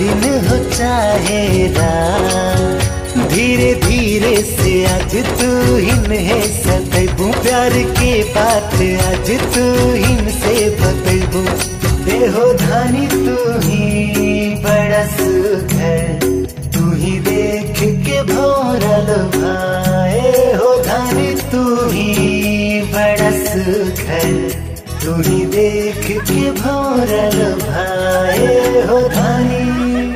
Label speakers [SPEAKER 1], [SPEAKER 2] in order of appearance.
[SPEAKER 1] दिन हो चाहे धीरे धीरे से आज तू इन्हें सतबू प्यार के बात आज तू से बतबू देहो धानी तू ही, बड़ा सुख है। तू ही देख के भोरल भाए। हो धानी तू ही, बड़ा सुख है। तू ही देख के भौरल भाए हो धानी।